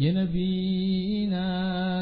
يا نبينا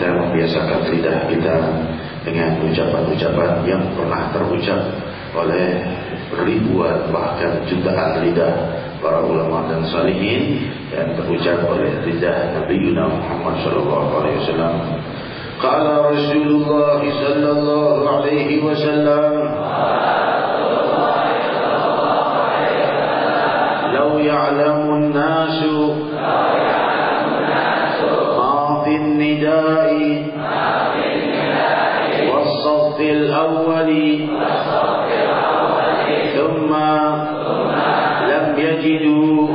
kita membiasakan lidah kita dengan ucapan-ucapan yang pernah terucap oleh ribuan bahkan jutaan lidah para ulama dan salihin yang terucap oleh lidah Nabi Yuna Muhammad Sallallahu Alaihi Wasallam. Qala Rasulullah Sallallahu Alaihi Wasallam لو يعلم الناس ما في النداء الأول ثم لم يجدوا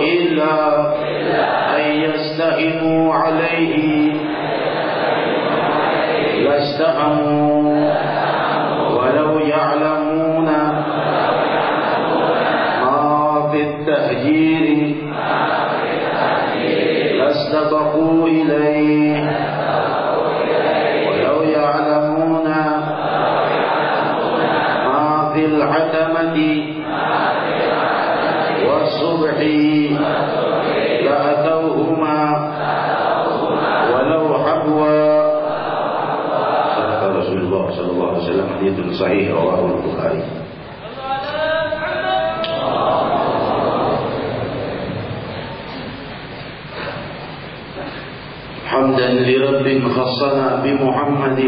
إلا أن يستهموا عليه لاستهموا وسلم حديث صحيح رواه البخاري. حمدا لرب خصنا بمحمد.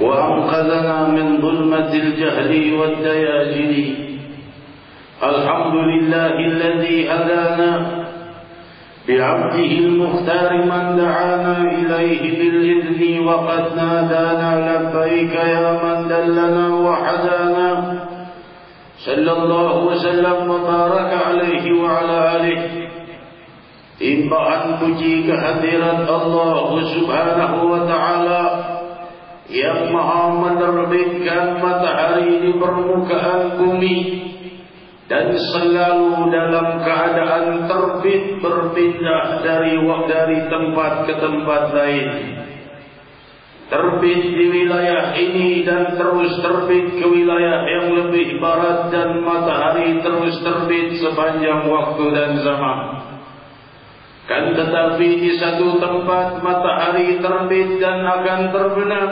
وأنقذنا من ظلمة الجهل والدياجل. الحمد لله الذي هدانا بعبده المختار من دعانا إليه بالإذن وقد نادانا لبيك يا من دلنا وحدانا صلى الله وسلم وبارك عليه وعلى آله. Timbaan puji kehadirat Allah subhanahu wa ta'ala Yang maha menerbitkan matahari di permukaan bumi Dan selalu dalam keadaan terbit berpindah dari dari tempat ke tempat lain. Terbit di wilayah ini dan terus terbit ke wilayah yang lebih barat Dan matahari terus terbit sepanjang waktu dan zaman. Kan tetapi di satu tempat matahari terbit dan akan terbenam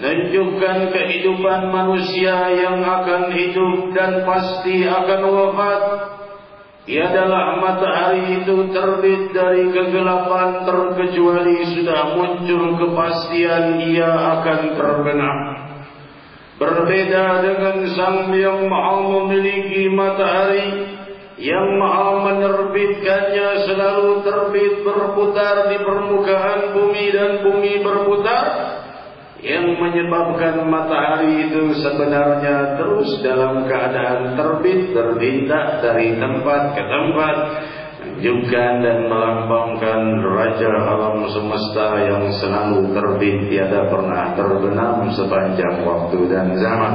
menunjukkan kehidupan manusia yang akan hidup dan pasti akan wafat. Tiadalah matahari itu terbit dari kegelapan terkecuali sudah muncul kepastian ia akan terbenam. Berbeda dengan sang yang maha memiliki matahari yang maha menerbitkannya selalu terbit berputar di permukaan bumi dan bumi berputar yang menyebabkan matahari itu sebenarnya terus dalam keadaan terbit berbintang dari tempat ke tempat menunjukkan dan melambangkan raja alam semesta yang selalu terbit tiada pernah terbenam sepanjang waktu dan zaman.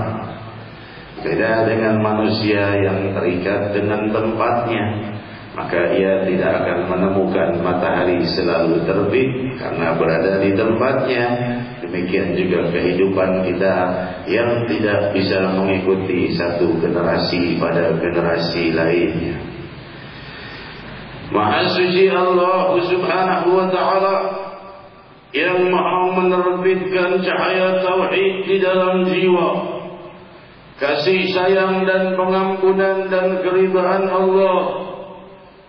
Beda dengan manusia yang terikat dengan tempatnya Maka ia tidak akan menemukan matahari selalu terbit Karena berada di tempatnya. Demikian juga kehidupan kita Yang tidak bisa mengikuti satu generasi pada generasi lainnya. Maha suci Allah subhanahu wa ta'ala Yang maha menerbitkan cahaya tauhid di dalam jiwa kasih sayang dan pengampunan dan keridhaan Allah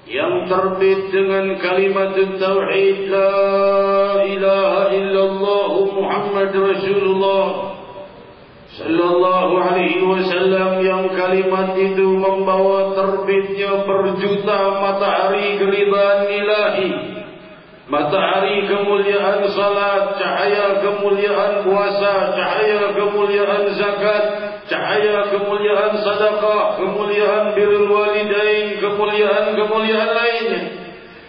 yang terbit dengan kalimat tauhid la ilaha illallah Muhammad Rasulullah sallallahu alaihi wasallam. Yang kalimat itu membawa terbitnya perjuta matahari keridhaan ilahi. Matahari kemuliaan salat cahaya kemuliaan puasa cahaya kemuliaan zakat cahaya kemuliaan sedekah, kemuliaan birrul kemuliaan-kemuliaan lainnya.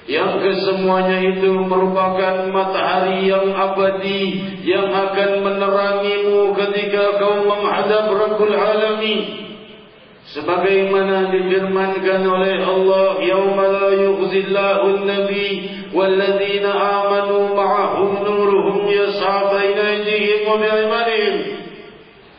Yang kesemuanya itu merupakan matahari yang abadi yang akan menerangimu ketika kau menghadap Rabbul Alamin. Sebagaimana difirmankan oleh Allah, "Yauma la yukhzillahu an-nabi wal-ladzina amanu ma'ahum nuruhum yas'a baina wa bi'imanihim."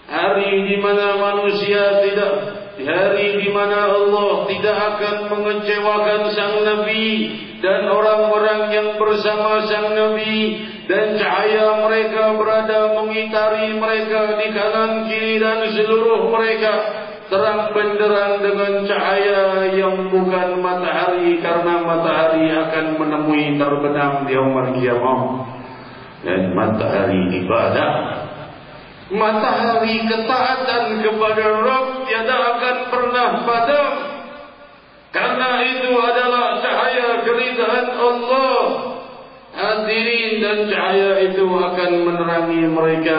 hari di mana manusia tidak hari di mana Allah tidak akan mengecewakan sang nabi dan orang-orang yang bersama sang nabi dan cahaya mereka berada mengitari mereka di kanan kiri dan seluruh mereka terang benderang dengan cahaya yang bukan matahari karena matahari akan menemui terbenam di umar kiamat dan matahari ibadah matahari ketaatan kepada Rabb tiada akan pernah padam. Karena itu adalah cahaya keridhaan Allah. Hadirin dan cahaya itu akan menerangi mereka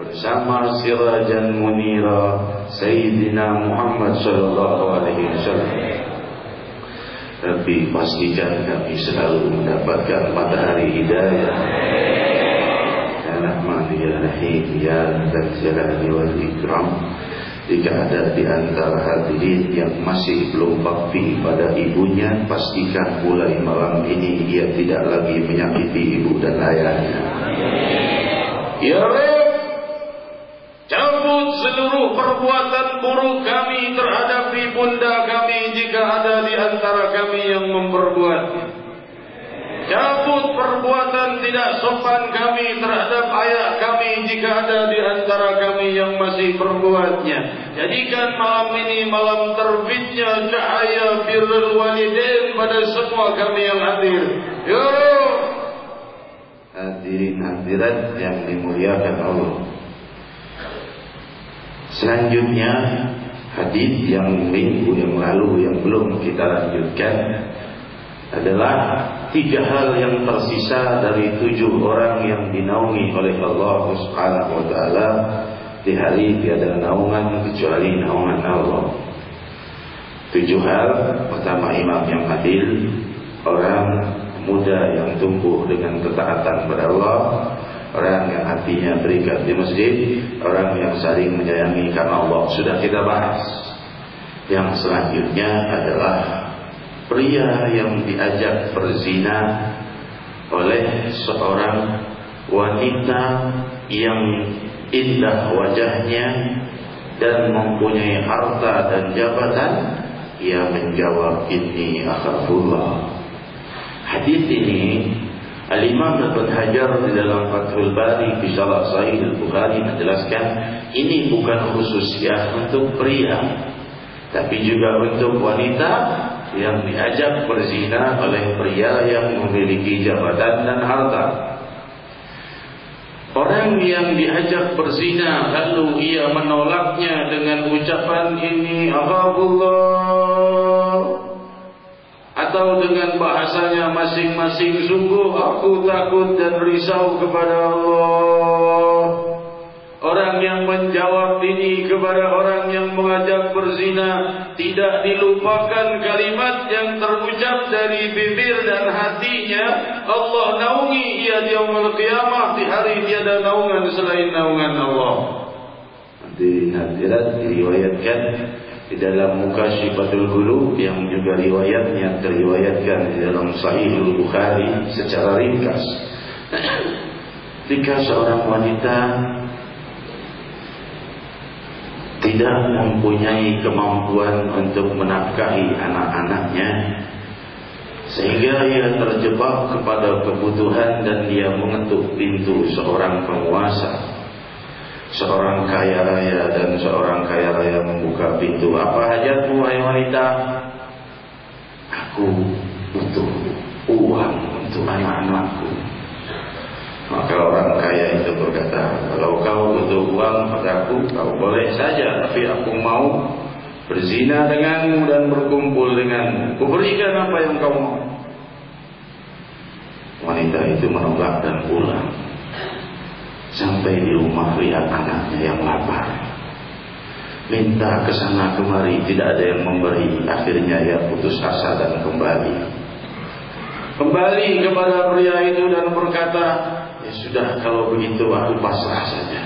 bersama sirajan munira Sayyidina Muhammad sallallahu alaihi wasallam. Tapi pastikan kami selalu mendapatkan matahari hidayah Rahman Ya Rahim Ya Dan Jalali Wal Ikram. Jika ada di antara hadirin yang masih belum bakti pada ibunya Pastikan mulai malam ini Ia tidak lagi menyakiti ibu dan ayahnya. Ya Rab Cabut seluruh perbuatan buruk kami terhadap ibunda kami Jika ada di antara kami yang memperbuatnya Cabut perbuatan tidak sopan kami terhadap ayah kami jika ada di antara kami yang masih berbuatnya. Jadikan malam ini malam terbitnya cahaya birrul walidain pada semua kami yang hadir. Yo! Hadirin hadirat yang dimuliakan Allah. Selanjutnya hadis yang minggu yang lalu yang belum kita lanjutkan adalah tiga hal yang tersisa dari tujuh orang yang dinaungi oleh Allah Subhanahu wa taala di hari tiada naungan kecuali naungan Allah. Tujuh hal pertama imam yang adil, orang muda yang tumbuh dengan ketaatan kepada Allah, orang yang hatinya terikat di masjid, orang yang saling menyayangi karena Allah. Sudah kita bahas. Yang selanjutnya adalah pria yang diajak berzina oleh seorang wanita yang indah wajahnya dan mempunyai harta dan jabatan ia menjawab ini akhafullah. Hadis ini Al-Imam Ibn Hajar di dalam Fathul Bari di Syarah Sahih Al-Bukhari menjelaskan ini bukan khususnya untuk pria tapi juga untuk wanita yang diajak berzina oleh pria yang memiliki jabatan dan harta. Orang yang diajak berzina lalu ia menolaknya dengan ucapan ini Allah atau dengan bahasanya masing-masing sungguh aku takut dan risau kepada Allah orang yang menjawab ini kepada orang yang mengajak berzina tidak dilupakan kalimat yang terucap dari bibir dan hatinya Allah naungi ia di yaumul qiyamah di hari tiada naungan selain naungan Allah di hadirat diriwayatkan di dalam muka Syifatul Qulub yang juga riwayatnya teriwayatkan di dalam Sahihul Bukhari secara ringkas. Jika seorang wanita tidak mempunyai kemampuan untuk menafkahi anak-anaknya sehingga ia terjebak kepada kebutuhan dan dia mengetuk pintu seorang penguasa seorang kaya raya dan seorang kaya raya membuka pintu. Apa hajatmu wahai wanita? Aku butuh uang untuk anak-anakku. Maka orang kaya berkata, kalau kau butuh uang padaku, kau boleh saja, tapi aku mau berzina denganmu dan berkumpul denganmu. Kuberikan apa yang kau mau. Wanita itu menolak dan pulang. Sampai di rumah lihat anaknya yang lapar. Minta ke sana kemari tidak ada yang memberi. Akhirnya ia putus asa dan kembali. Kembali kepada pria itu dan berkata, ya sudah kalau begitu aku pasrah saja.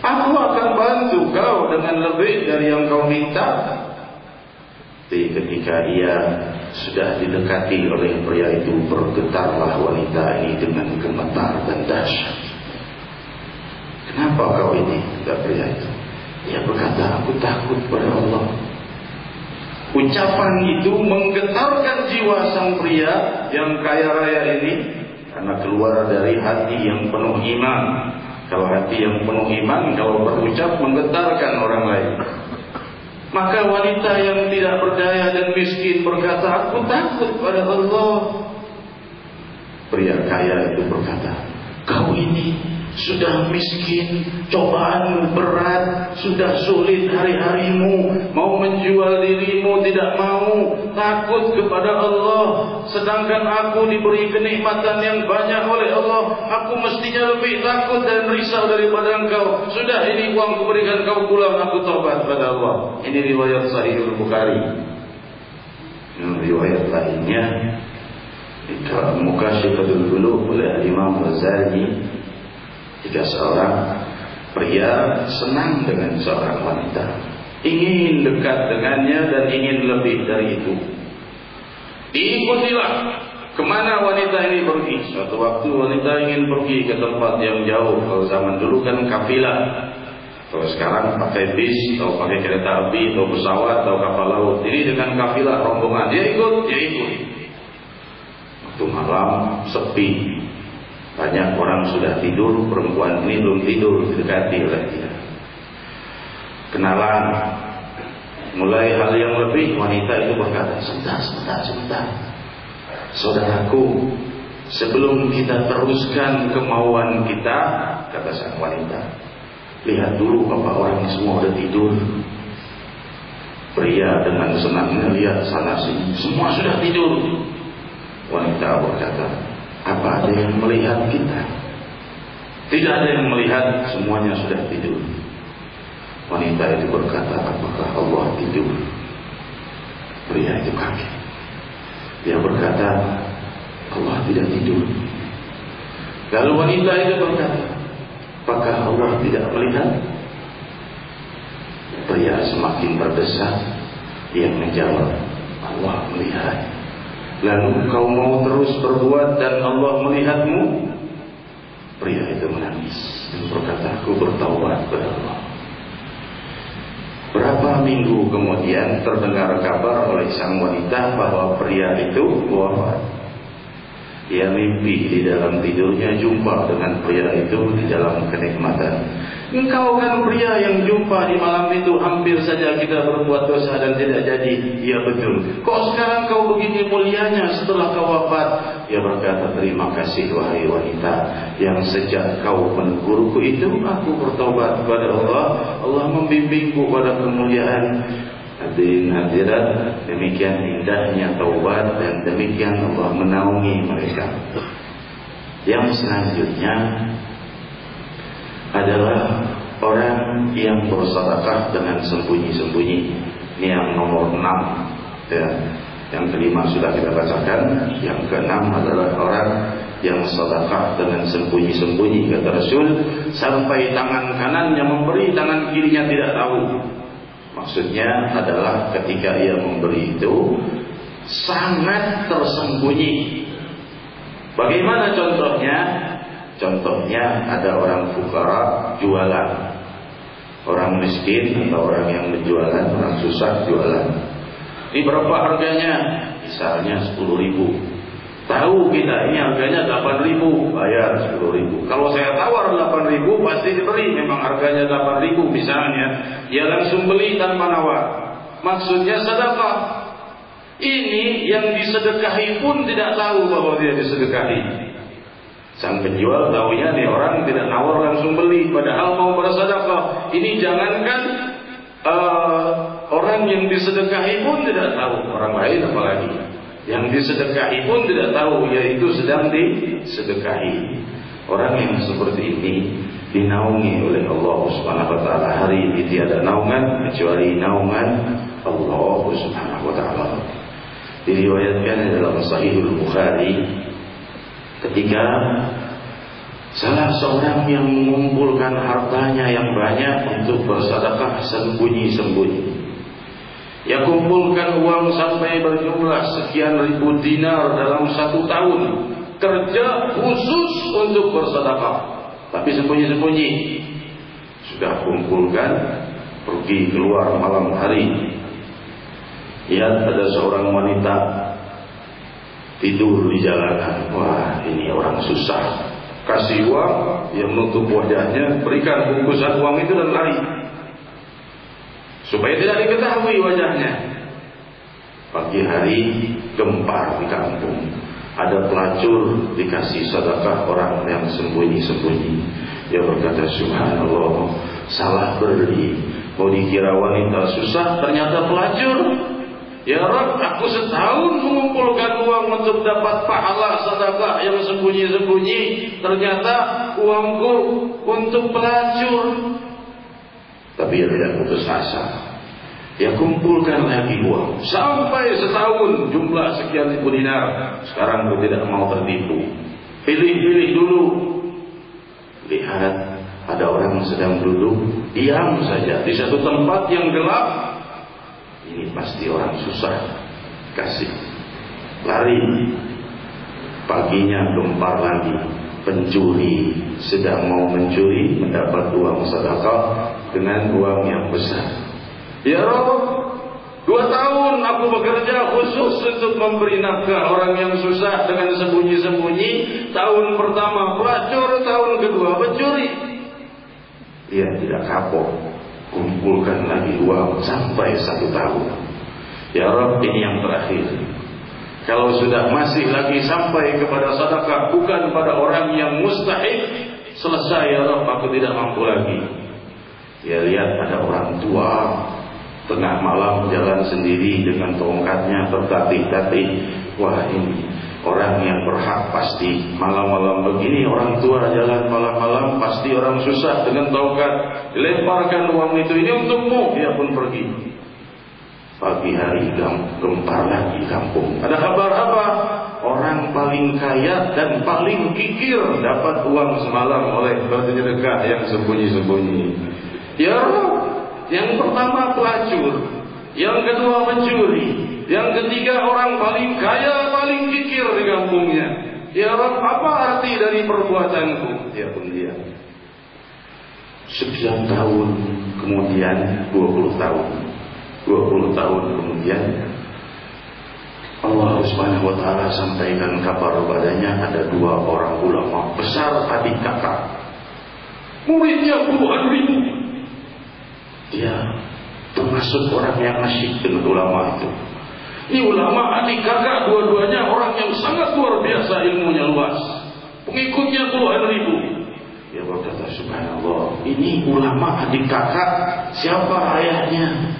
Aku akan bantu kau dengan lebih dari yang kau minta. Tapi ketika ia sudah didekati oleh pria itu bergetarlah wanita ini dengan gemetar dan dahsyat. Kenapa kau ini? Tidak pria itu. Ia berkata, aku takut pada Allah. Ucapan itu menggetarkan jiwa sang pria yang kaya raya ini karena keluar dari hati yang penuh iman. Kalau hati yang penuh iman, kalau berucap menggetarkan orang lain. Maka wanita yang tidak berdaya dan miskin berkata, aku takut pada Allah. Pria kaya itu berkata, kau ini sudah miskin, cobaan berat, sudah sulit hari-harimu, mau menjual dirimu tidak mau, takut kepada Allah, sedangkan aku diberi kenikmatan yang banyak oleh Allah, aku mestinya lebih takut dan risau daripada engkau. Sudah ini uang kuberikan kau pulang, aku tobat pada Allah. Ini riwayat Sahih Bukhari. Riwayat lainnya. Muka syifatul dulu oleh Imam Ghazali jika seorang pria senang dengan seorang wanita, ingin dekat dengannya dan ingin lebih dari itu, diikutilah ke mana wanita ini pergi. Suatu waktu wanita ingin pergi ke tempat yang jauh. Kalau zaman dulu kan kafilah. Kalau sekarang pakai bis atau pakai kereta api atau pesawat atau kapal laut. Ini dengan kafilah rombongan dia ikut, dia ikut. Waktu malam sepi, banyak orang sudah tidur, perempuan ini belum tidur, didekati oleh dia. Kenalan, mulai hal yang lebih, wanita itu berkata, sebentar, sebentar, sebentar. Saudaraku, sebelum kita teruskan kemauan kita, kata sang wanita, lihat dulu apa orang semua sudah tidur. Pria dengan senangnya lihat sana sini, semua sudah tidur. Wanita berkata, apa ada yang melihat kita? Tidak ada yang melihat, semuanya sudah tidur. Wanita itu berkata, apakah Allah tidur? Pria itu kaget. Dia berkata, Allah tidak tidur. Lalu wanita itu berkata, apakah Allah tidak melihat? Pria semakin berdesak, dia menjawab, Allah melihat. Lalu kau mau terus berbuat dan Allah melihatmu? Pria itu menangis dan berkata, aku bertaubat kepada Allah. Berapa minggu kemudian terdengar kabar oleh sang wanita bahwa pria itu wafat. Ia mimpi di dalam tidurnya jumpa dengan pria itu di dalam kenikmatan. Engkau kan pria yang jumpa di malam itu hampir saja kita berbuat dosa dan tidak jadi. Iya betul. Kok sekarang kau begini mulianya setelah kau wafat? Ia berkata terima kasih wahai wanita yang sejak kau menegurku itu aku bertobat kepada Allah. Allah membimbingku pada kemuliaan. Hadirin hadirat demikian indahnya taubat dan demikian Allah menaungi mereka. Yang selanjutnya adalah orang yang bersedekah dengan sembunyi-sembunyi. Ini yang nomor enam. Ya. Yang kelima sudah kita bacakan. Yang keenam adalah orang yang sedekah dengan sembunyi-sembunyi kata Rasul sampai tangan kanannya memberi, tangan kirinya tidak tahu. Maksudnya adalah ketika ia memberi itu sangat tersembunyi. Bagaimana contohnya? Contohnya ada orang fukara jualan. Orang miskin atau orang yang menjualan, orang susah jualan. Ini berapa harganya? Misalnya 10 ribu. Tahu kita ini harganya 8 ribu, bayar 10 ribu. Kalau saya tawar 8 ribu, pasti diberi. Memang harganya 8 ribu misalnya. Dia langsung beli tanpa nawar. Maksudnya sedekah. Ini yang disedekahi pun tidak tahu bahwa dia disedekahi. Sang penjual tahunya nih orang tidak nawar langsung beli. Padahal mau bersedekah. Ini jangankan uh, orang yang disedekahi pun tidak tahu. Orang lain apalagi. Yang disedekahi pun tidak tahu yaitu sedang disedekahi. Orang yang seperti ini dinaungi oleh Allah Subhanahu wa taala. Hari ini tiada naungan kecuali naungan Allah Subhanahu wa taala. Diriwayatkan dalam Sahihul Bukhari ketika salah seorang yang mengumpulkan hartanya yang banyak untuk bersedekah sembunyi-sembunyi. Ia kumpulkan uang sampai berjumlah sekian ribu dinar dalam satu tahun. Kerja khusus untuk bersedekah. Tapi sembunyi-sembunyi. Sudah kumpulkan, pergi keluar malam hari. Lihat ada seorang wanita tidur di jalanan. Wah, ini orang susah. Kasih uang, yang menutup wajahnya, berikan bungkusan uang itu dan lari supaya tidak diketahui wajahnya. Pagi hari gempar di kampung. Ada pelacur dikasih sedekah orang yang sembunyi-sembunyi. Dia berkata, Subhanallah, salah beri. Mau dikira wanita susah, ternyata pelacur. Ya Rab, aku setahun mengumpulkan uang untuk dapat pahala sedekah yang sembunyi-sembunyi. Ternyata uangku untuk pelacur. Tapi dia tidak putus asa. Dia kumpulkan lagi uang. Sampai setahun jumlah sekian ribu dinar. Sekarang aku tidak mau tertipu. Pilih-pilih dulu. Lihat ada orang sedang duduk. Diam saja di satu tempat yang gelap. Ini pasti orang susah. Kasih. Lari. Paginya gempar lagi. Pencuri sedang mau mencuri mendapat uang sedekah dengan uang yang besar. Ya Rabb, dua tahun aku bekerja khusus untuk memberi nafkah orang yang susah dengan sembunyi-sembunyi. Tahun pertama pelacur, tahun kedua pencuri. Dia tidak kapok, kumpulkan lagi uang sampai satu tahun. Ya Rabb, ini yang terakhir. Kalau sudah masih lagi sampai kepada sedekah bukan pada orang yang mustahil, selesai ya Rabb, aku tidak mampu lagi. Ya lihat ada orang tua tengah malam jalan sendiri dengan tongkatnya tertatih-tatih. Wah ini orang yang berhak pasti. Malam-malam begini orang tua jalan malam-malam pasti orang susah dengan tongkat dilemparkan uang itu ini untukmu. Dia pun pergi. Pagi hari gempar lagi kampung. Ada kabar apa? Orang paling kaya dan paling kikir dapat uang semalam oleh bersedekah yang sembunyi-sembunyi. Ya yang pertama pelacur, yang kedua mencuri, yang ketiga orang paling kaya, paling kikir di kampungnya. Ya Rob, apa arti dari perbuatanku? Ya pun dia. Sekian tahun kemudian, 20 tahun. 20 tahun kemudian, Allah Subhanahu wa taala sampaikan kabar padanya ada dua orang ulama besar adik kakak. Muridnya puluhan ribu. Dia termasuk orang yang asyik dengan ulama itu. Ini ulama adik kakak dua-duanya orang yang sangat luar biasa ilmunya luas. Pengikutnya puluhan ribu. Ya berkata subhanallah, ini ulama adik kakak, siapa ayahnya?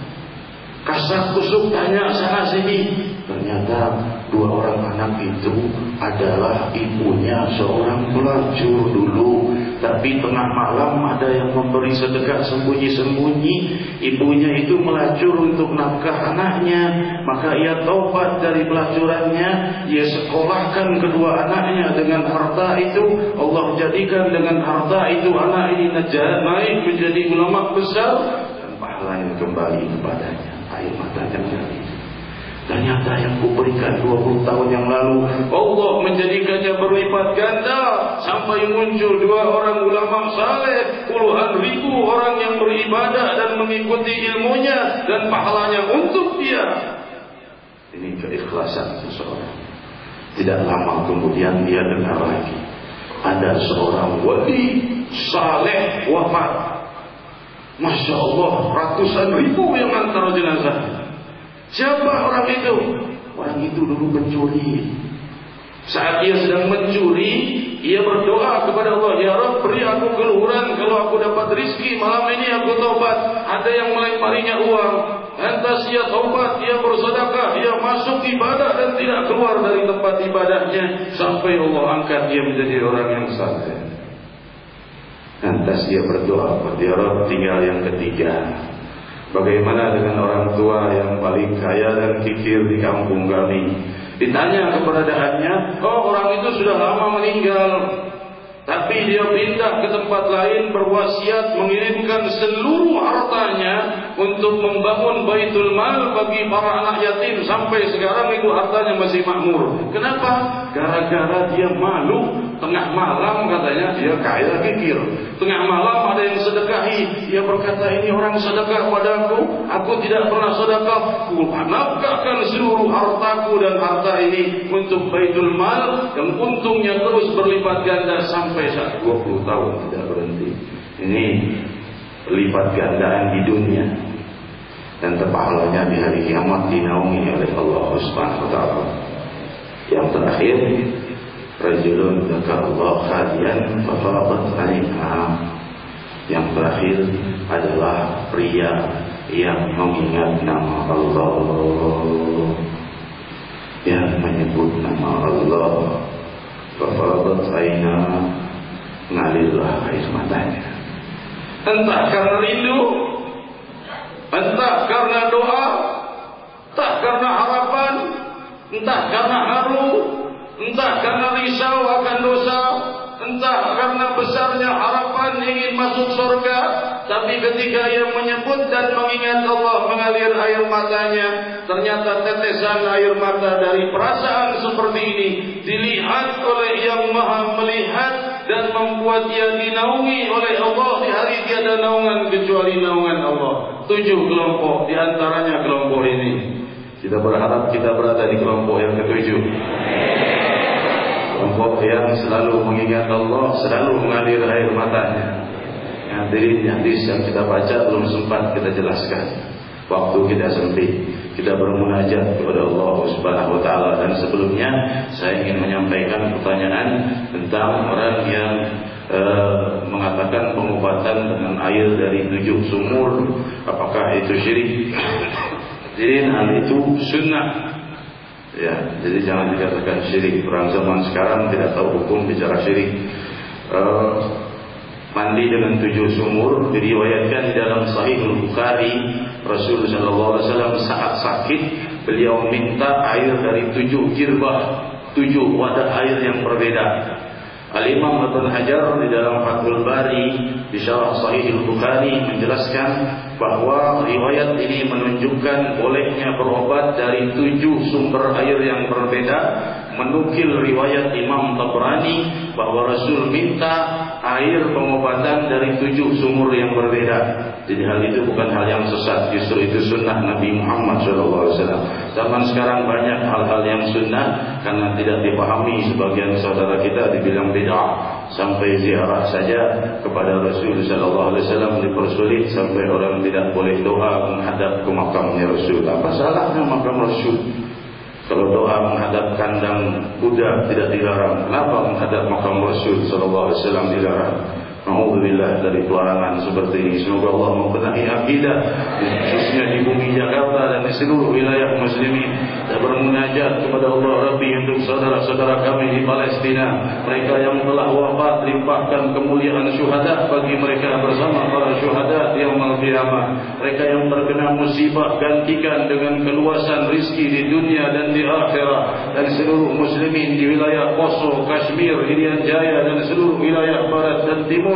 Kasar kusuk tanya sana sini. Ternyata dua orang anak itu adalah ibunya seorang pelacur dulu. Tapi tengah malam ada yang memberi sedekah sembunyi-sembunyi. Ibunya itu melacur untuk nafkah anaknya. Maka ia taubat dari pelacurannya. Ia sekolahkan kedua anaknya dengan harta itu. Allah jadikan dengan harta itu anak ini naik menjadi ulama besar. Dan pahala yang kembali kepadanya air matanya. Ternyata yang kuberikan 20 tahun yang lalu Allah menjadikannya berlipat ganda. Sampai muncul dua orang ulama saleh Puluhan ribu orang yang beribadah dan mengikuti ilmunya Dan pahalanya untuk dia. Ini keikhlasan seseorang. Tidak lama kemudian dia dengar lagi Ada seorang wali saleh wafat. Masya Allah, ratusan ribu yang antara jenazah. Siapa orang itu? Orang itu dulu pencuri. Saat dia sedang mencuri, ia berdoa kepada Allah, Ya Rabb, beri aku keluhuran kalau aku dapat rizki. Malam ini aku taubat. Ada yang melemparinya uang. Lantas ia taubat, ia bersedekah, ia masuk ibadah dan tidak keluar dari tempat ibadahnya. Sampai Allah angkat dia menjadi orang yang saleh. Lantas dia berdoa Ya Rabb tinggal yang ketiga Bagaimana dengan orang tua yang paling kaya dan kikir di kampung kami Ditanya keberadaannya Oh orang itu sudah lama meninggal Tapi dia pindah ke tempat lain berwasiat mengirimkan seluruh hartanya untuk membangun baitul mal bagi para anak yatim sampai sekarang itu hartanya masih makmur. Kenapa? Gara-gara dia malu tengah malam katanya dia kaya kikir. Tengah malam ada yang sedekahi, dia berkata ini orang sedekah padaku, aku tidak pernah sedekah. Ku nafkahkan seluruh hartaku dan harta ini untuk baitul mal yang untungnya terus berlipat ganda sampai sampai saat 20 tahun tidak berhenti. Ini lipat gandaan di dunia dan terpahalanya di hari kiamat dinaungi oleh Allah Subhanahu wa taala. Yang terakhir, rajulun Allah khadian fa faradat Yang terakhir adalah pria yang mengingat nama Allah. Yang menyebut nama Allah. Fafaradat aina Ngalirlah air matanya. Entah karena rindu Entah karena doa Entah karena harapan Entah karena haru Entah karena karena besarnya harapan ingin masuk surga Tapi ketika ia menyebut dan mengingat Allah mengalir air matanya Ternyata tetesan air mata dari perasaan seperti ini Dilihat oleh yang maha melihat dan membuat dia dinaungi oleh Allah di hari tiada naungan kecuali naungan Allah. Tujuh kelompok di antaranya kelompok ini. Kita berharap kita berada di kelompok yang ketujuh. Kelompok yang selalu mengingat Allah, selalu mengalir air matanya. Hadirin hadis yang kita baca belum sempat kita jelaskan. Waktu kita sempit kita bermunajat kepada Allah Subhanahu wa taala dan sebelumnya saya ingin menyampaikan pertanyaan tentang orang yang e, mengatakan pengobatan dengan air dari tujuh sumur apakah itu syirik jadi hal itu sunnah ya jadi jangan dikatakan syirik. Orang zaman sekarang tidak tahu hukum bicara syirik. E, mandi dengan tujuh sumur diriwayatkan di dalam Sahih Bukhari Rasul alaihi wasallam saat sakit. Beliau minta air dari tujuh jirbah, tujuh wadah air yang berbeda. Al-Imam Ibn Hajar di dalam Fathul Bari di Syarah Sahih Al-Bukhari menjelaskan bahwa riwayat ini menunjukkan bolehnya berobat dari tujuh sumber air yang berbeda menukil riwayat Imam Tabrani bahwa Rasul minta air pengobatan dari tujuh sumur yang berbeda. Jadi hal itu bukan hal yang sesat, justru itu sunnah Nabi Muhammad SAW. Zaman sekarang banyak hal-hal yang sunnah karena tidak dipahami sebagian saudara kita dibilang bid'ah. Sampai ziarah saja kepada Rasul Sallallahu Alaihi Wasallam dipersulit sampai orang tidak boleh doa menghadap ke makamnya Rasul. Apa salahnya makam Rasul? Kalau doa menghadap kandang kuda tidak dilarang, kenapa menghadap makam Rasul sallallahu alaihi wasallam dilarang? Alhamdulillah dari pelarangan seperti ini. Semoga Allah membenahi akidah khususnya di bumi Jakarta dan di seluruh wilayah muslimin. Dan bermunajat kepada Allah Rabbi untuk saudara-saudara kami di Palestina. Mereka yang telah wafat limpahkan kemuliaan syuhada bagi mereka bersama para syuhada yang qiyamah. Mereka yang terkena musibah gantikan dengan keluasan rizki di dunia dan di akhirat. Dan seluruh muslimin di wilayah Poso, Kashmir, Irian Jaya dan seluruh wilayah barat dan timur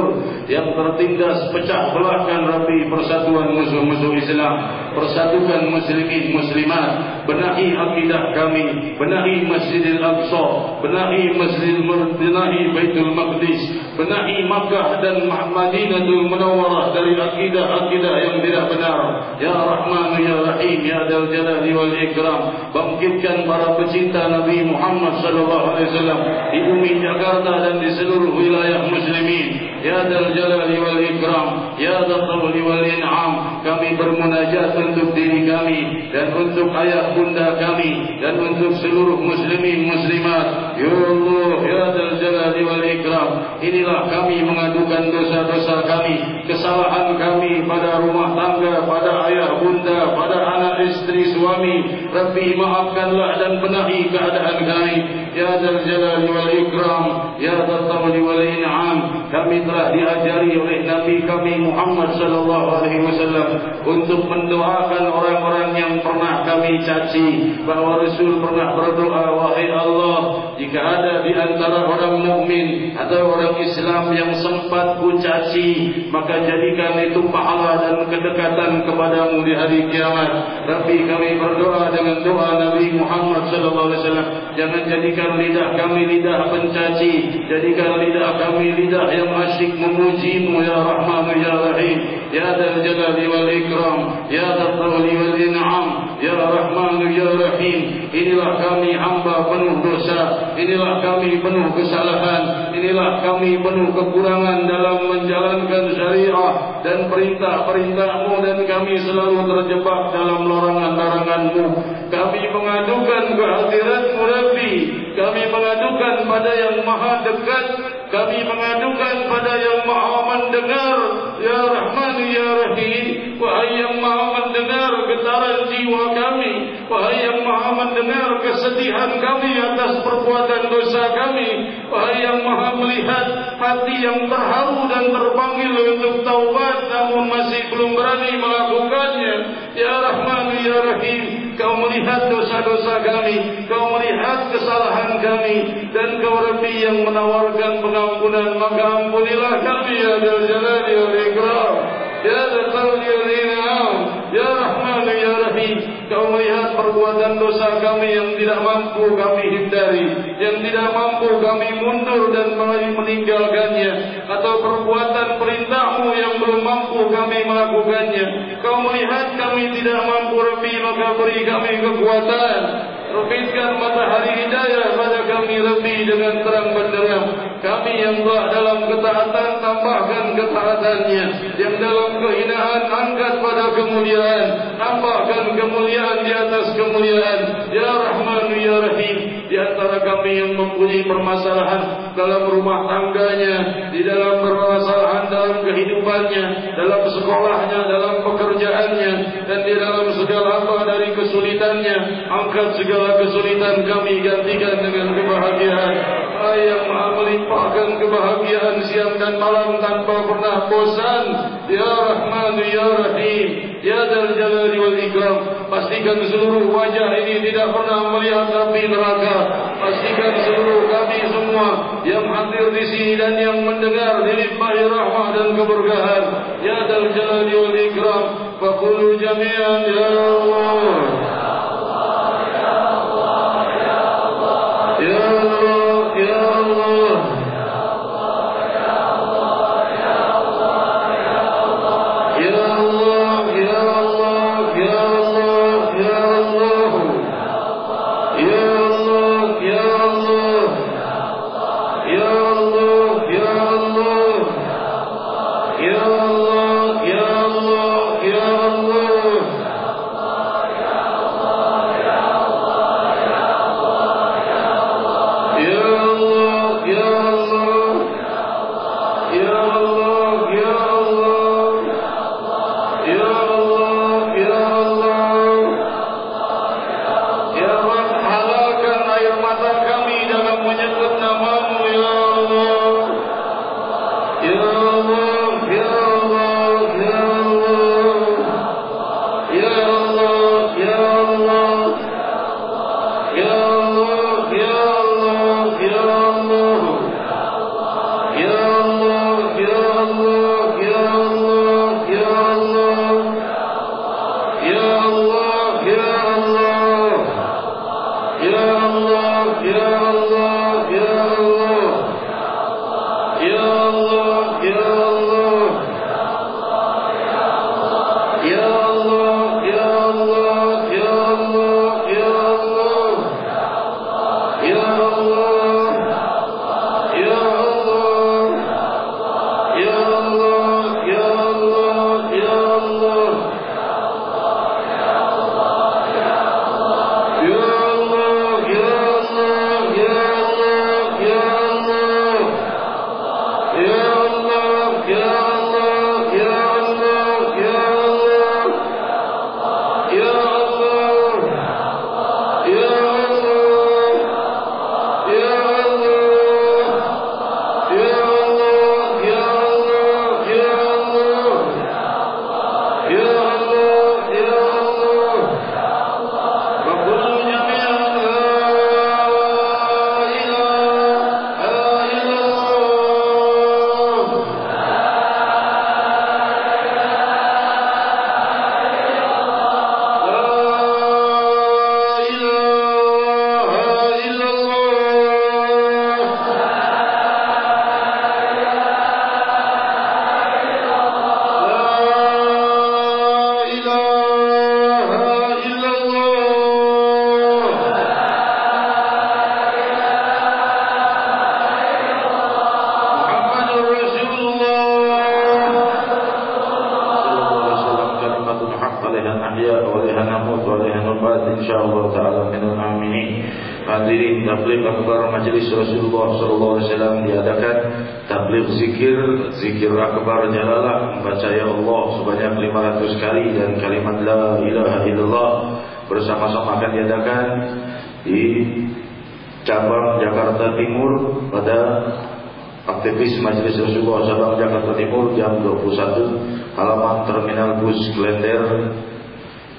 yang tertindas pecah belahkan Rabbi persatuan musuh-musuh Islam. Persatukan muslimin muslimat. Benahi akidah kami. Benahi Masjidil Aqsa. Benahi Masjid benahi Baitul Maqdis. Benahi Makkah dan Madinatul Munawwarah dari akidah-akidah yang tidak benar. Ya Rahman ya Rahim ya Dal Jalali wal Ikram. Bangkitkan para pecinta Nabi Muhammad wasallam di bumi Jakarta dan di seluruh wilayah muslimin Ya Dal Jalali wal Ikram Ya Dal Tawli wal In'am Kami bermunajat untuk diri kami Dan untuk ayah bunda kami Dan untuk seluruh muslimin muslimat Ya Allah Ya Dal Jalali wal Ikram Inilah kami mengadukan dosa-dosa kami Kesalahan kami pada rumah tangga Pada ayah bunda Pada anak istri suami. Rabbi maafkanlah dan benahi keadaan kami. Ya Dal Jalali wal Ikram Ya Tawli wal In'am Kami telah diajari oleh Nabi kami Muhammad sallallahu alaihi wasallam untuk mendoakan orang-orang yang pernah kami caci bahwa Rasul pernah berdoa wahai Allah jika ada di antara orang mukmin atau orang Islam yang sempat ku caci maka jadikan itu pahala dan kedekatan kepadamu di hari kiamat. Rabbi kami berdoa dengan doa Nabi Muhammad sallallahu alaihi wasallam jangan jadikan lidah kami lidah pencaci jadikan lidah kami lidah yang asyik memujimu ya Rahman ya Rahim. Ya Dal Jalali wal Ikram ya Dal Tawli wal In'am ya Rahman ya Rahim inilah kami hamba penuh dosa inilah kami penuh kesalahan inilah kami penuh kekurangan dalam menjalankan syariah dan perintah-perintahmu dan kami selalu terjebak dalam larangan-laranganmu. Kami mengadukan kehadiratmu Rabbi kami mengadukan pada yang maha dekat kami mengadukan pada yang maha mendengar Ya Rahman Ya Rahim. Wahai yang maha mendengar getaran jiwa kami Wahai yang maha mendengar kesedihan kami atas perbuatan dosa kami Wahai yang maha melihat hati yang terharu dan terpanggil untuk taubat Namun masih belum berani melakukannya. Ya Rahman Ya Rahim Kau melihat dosa-dosa kami Kau melihat kesalahan kami Dan kau Rabbi yang menawarkan pengampunan Maka ampunilah kami Ya Jalali Wal Ikram. Ya Wal Inam Ya Rahman Rahim Kau melihat perbuatan dosa kami yang tidak mampu kami hindari Yang tidak mampu kami mundur dan meninggalkannya Atau perbuatan perintahmu yang belum mampu kami melakukannya Kau melihat kami tidak mampu Rabbi Maka beri kami kekuatan Terbitkan matahari hidayah pada kami lebih dengan terang benderang. Kami yang telah dalam ketaatan tambahkan ketaatannya. Yang dalam kehinaan angkat pada kemuliaan. Tambahkan kemuliaan di atas kemuliaan. Ya Rahman Ya Rahim. Di antara kami yang mempunyai permasalahan dalam rumah tangganya. Di dalam permasalahan dalam kehidupannya. Dalam sekolahnya, dalam pekerjaannya. Dan di dalam segala apa dari kesulitannya. Angkat segala kesulitan kami gantikan dengan kebahagiaan Yang maha melimpahkan kebahagiaan siang dan malam tanpa pernah bosan. Ya Rahman Ya Rahim Ya Dal Jalali Wal Ikram Pastikan seluruh wajah ini tidak pernah melihat api neraka. Pastikan seluruh kami semua yang hadir di sini dan yang mendengar dilimpahi rahmah dan keberkahan. Ya Dal Jalali Wal Ikram Fakulu jami'an Ya Allah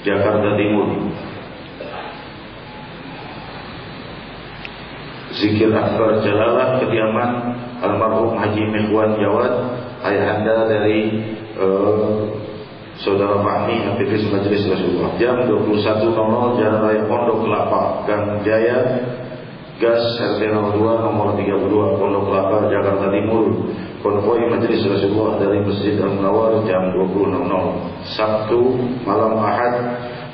Jakarta Timur. Zikir Akbar Jalalah kediaman almarhum Haji Mihwan Jawad ayahanda dari eh, Saudara Fahmi aktivis Majelis Rasulullah. Jam 21.00 Jalan Raya Pondok Kelapa Gang Jaya Gas RT 02 nomor 32 Pondok Kelapa Jakarta Timur. Konvoi Majelis Rasulullah dari Masjid Al Munawar jam 20.00 Sabtu malam Ahad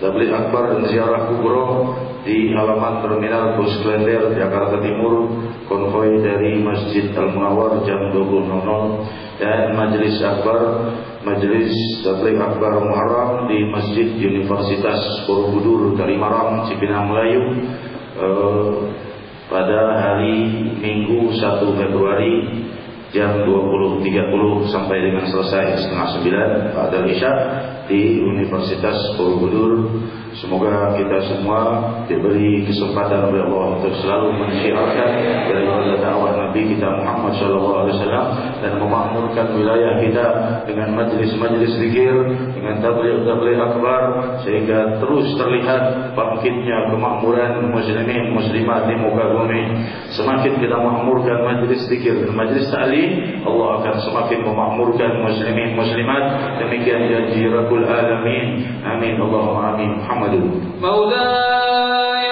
Tabligh Akbar dan ziarah kubro di halaman Terminal Bus Klender Jakarta Timur. Konvoi dari Masjid Al Munawar jam 20.00 dan Majelis Akbar Majelis Tabligh Akbar Muharram di Masjid Universitas Borobudur Kalimaram Cipinang Melayu. Eh, pada hari Minggu 1 Februari jam 20.30 sampai dengan selesai setengah 9 pada Isya di Universitas Borobudur. Semoga kita semua diberi kesempatan oleh Allah untuk selalu mensyiarkan daripada dakwah Nabi kita Muhammad sallallahu alaihi wasallam dan memakmurkan wilayah kita dengan majlis-majlis zikir, dengan tabligh-tabligh akbar sehingga terus terlihat bangkitnya kemakmuran muslimin muslimat di muka bumi. Semakin kita makmurkan majlis zikir dan majlis ta'lim, Allah akan semakin memakmurkan muslimin muslimat. Demikian janji Rabbul Alamin. Amin. Allahumma amin. Muhammad يفعلون مولاي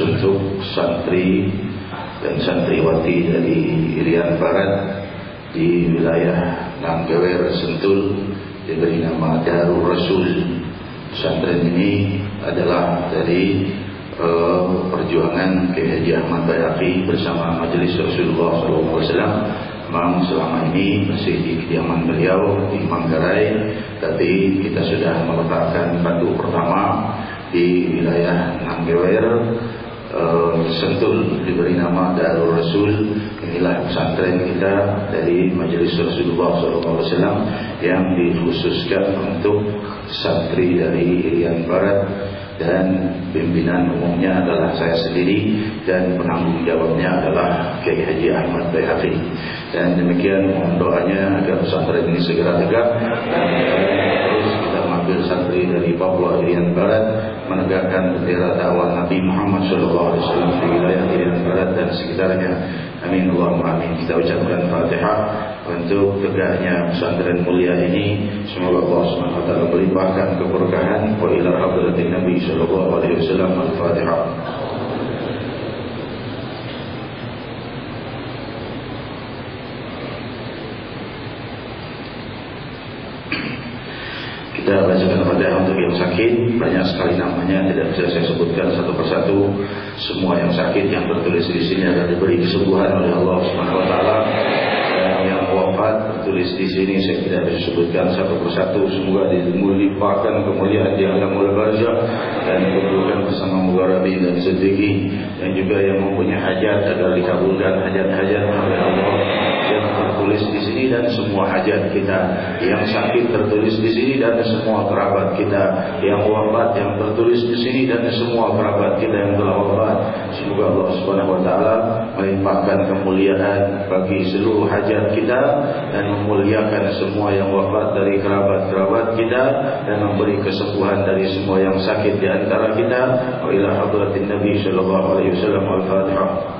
untuk santri dan santriwati dari Irian Barat di wilayah Nanggewer Sentul diberi nama Darul Rasul. Pesantren ini adalah dari uh, perjuangan Kiai Haji Ahmad Bayaki bersama Majelis Rasulullah SAW. Memang selama ini masih di kediaman beliau di Manggarai, tapi kita sudah meletakkan batu pertama di wilayah Nanggewer uh, Sentul diberi nama Darul Rasul. Inilah pesantren kita dari Majelis Rasulullah SAW yang dikhususkan untuk santri dari Irian Barat dan pimpinan umumnya adalah saya sendiri dan penanggung jawabnya adalah Kiai Haji Ahmad Bayhafi dan demikian mohon doanya agar pesantren ini segera tegak. Dan terus kita mengambil santri dari Papua Irian Barat menegakkan bendera dakwah Nabi Muhammad SAW di wilayah Irian Barat dan sekitarnya. Amin. Allahumma amin. Kita ucapkan Fatihah Untuk tegaknya pesantren mulia ini. Semoga Allah SWT melimpahkan keberkahan Wa ila hadratin Nabi Sallallahu alaihi wasallam. Al-Fatihah Kita bacakan fatihah untuk yang sakit. Banyak sekali namanya Tidak bisa saya sebutkan satu persatu. Semua yang sakit yang tertulis di sini Akan diberi kesembuhan oleh Allah Taala. Dan yang wafat tertulis di sini Saya tidak bisa sebutkan satu persatu. Semoga dilimpahkan kemuliaan Di alam mulai barzah Dan dikumpulkan bersama Mugharabi dan Siddiqi. Dan juga yang mempunyai hajat Agar dikabulkan hajat-hajat oleh Allah tertulis di sini dan semua hajat kita. Yang sakit tertulis di sini dan semua kerabat kita. Yang wafat yang tertulis di sini dan semua kerabat kita yang telah wafat. Semoga Allah Subhanahu wa taala melimpahkan kemuliaan bagi seluruh hajat kita dan memuliakan semua yang wafat dari kerabat-kerabat kita dan memberi kesembuhan dari semua yang sakit di antara kita. Wa ila hadratin nabi sallallahu alaihi wasallam al-fatihah